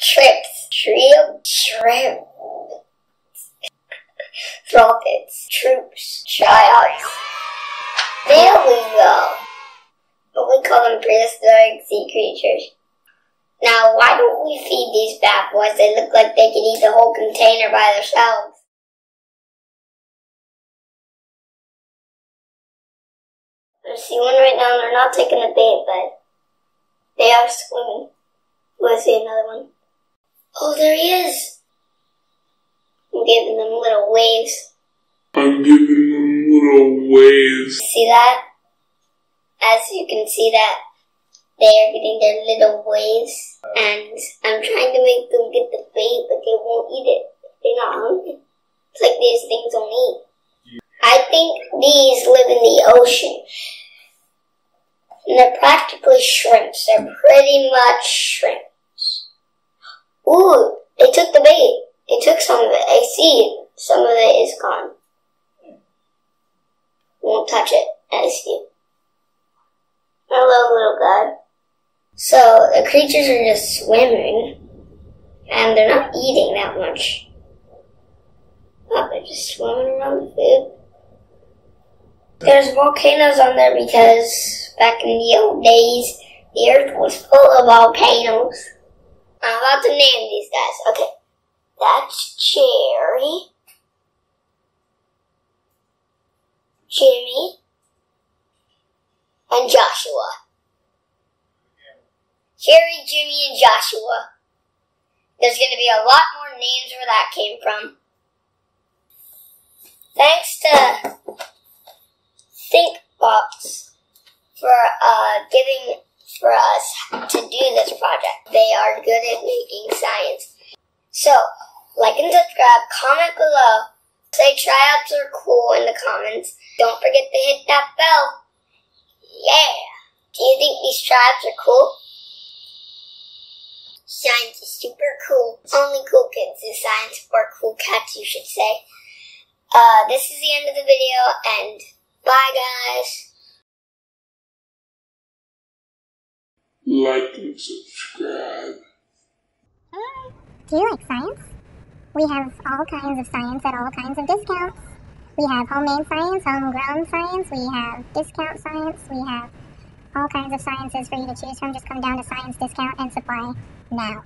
trips, trio, shrimp, trumpets, troops, Triops. There we go. But we call them prehistoric sea creatures. Now, why don't we feed these bad boys? They look like they could eat the whole container by themselves. I see one right now, they're not taking the bait, but they are swimming. Let's see another one. Oh, there he is! I'm giving them little waves. I'm giving them little waves. See that? As you can see that they are getting their little waves, and I'm trying to make them get the bait, but they won't eat it. They're not hungry. It's like these things don't eat. I think these live in the ocean. And they're practically shrimps. They're pretty much shrimps. Ooh, they took the bait. They took some of it. I see some of it is gone. Won't touch it. I see. Hello, little guy. So the creatures are just swimming, and they're not eating that much. Oh, they're just swimming around the food. There's volcanoes on there because back in the old days, the earth was full of volcanoes. To name these guys. Okay. That's Cherry. Jimmy. And Joshua. Cherry, Jimmy, and Joshua. There's going to be a lot more names where that came from. Thanks to ThinkBox for uh, giving project. They are good at making science. So, like and subscribe, comment below, say Triops are cool in the comments. Don't forget to hit that bell. Yeah! Do you think these Triops are cool? Science is super cool. Only cool kids do science, or cool cats, you should say. Uh, this is the end of the video, and bye, guys. Like and subscribe. Hey, do you like science? We have all kinds of science at all kinds of discounts. We have homemade science, homegrown science, we have discount science, we have all kinds of sciences for you to choose from. Just come down to Science Discount and Supply now.